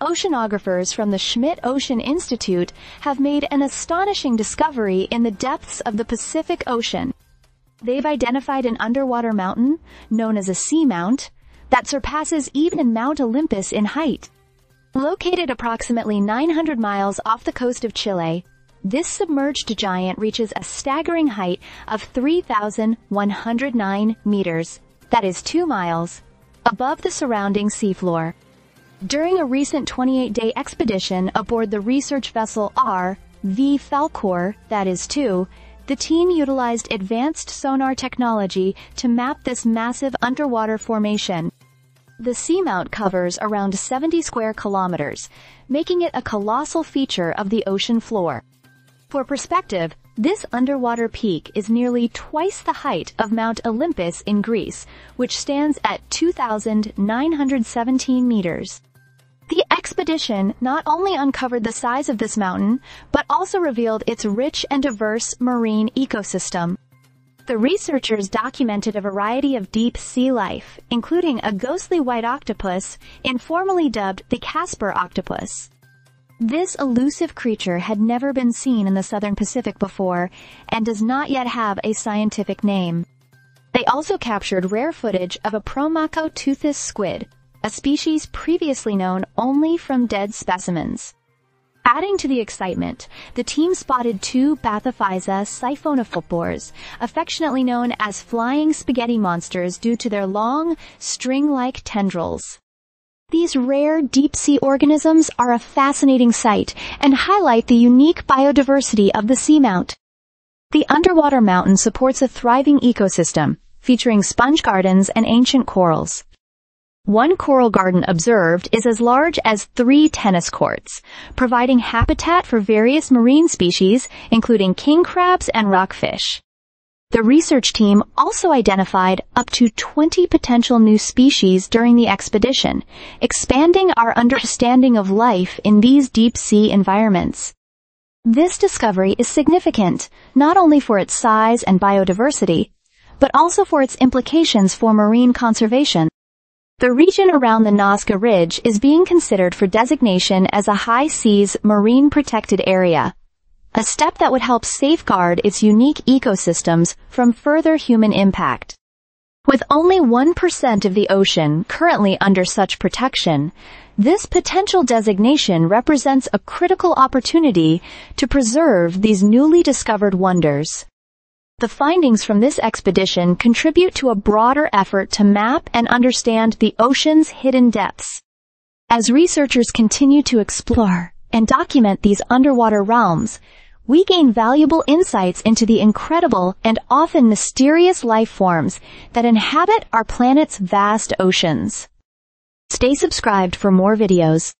Oceanographers from the Schmidt Ocean Institute have made an astonishing discovery in the depths of the Pacific Ocean. They've identified an underwater mountain, known as a seamount, that surpasses even Mount Olympus in height. Located approximately 900 miles off the coast of Chile, this submerged giant reaches a staggering height of 3,109 meters, that is 2 miles, above the surrounding seafloor. During a recent 28-day expedition aboard the research vessel R. V. Falkor, that is 2, the team utilized advanced sonar technology to map this massive underwater formation. The seamount covers around 70 square kilometers, making it a colossal feature of the ocean floor. For perspective, this underwater peak is nearly twice the height of Mount Olympus in Greece, which stands at 2,917 meters. Expedition not only uncovered the size of this mountain, but also revealed its rich and diverse marine ecosystem. The researchers documented a variety of deep sea life, including a ghostly white octopus, informally dubbed the Casper octopus. This elusive creature had never been seen in the southern Pacific before and does not yet have a scientific name. They also captured rare footage of a Promachoteuthis squid, a species previously known only from dead specimens. Adding to the excitement, the team spotted two Bathyphysa siphonophores, affectionately known as flying spaghetti monsters due to their long, string-like tendrils. These rare deep-sea organisms are a fascinating sight and highlight the unique biodiversity of the seamount. The underwater mountain supports a thriving ecosystem, featuring sponge gardens and ancient corals. One coral garden observed is as large as three tennis courts, providing habitat for various marine species, including king crabs and rockfish. The research team also identified up to 20 potential new species during the expedition, expanding our understanding of life in these deep sea environments. This discovery is significant, not only for its size and biodiversity, but also for its implications for marine conservation. The region around the Nazca Ridge is being considered for designation as a high seas marine protected area, a step that would help safeguard its unique ecosystems from further human impact. With only 1% of the ocean currently under such protection, this potential designation represents a critical opportunity to preserve these newly discovered wonders. The findings from this expedition contribute to a broader effort to map and understand the ocean's hidden depths. As researchers continue to explore and document these underwater realms, we gain valuable insights into the incredible and often mysterious life forms that inhabit our planet's vast oceans. Stay subscribed for more videos.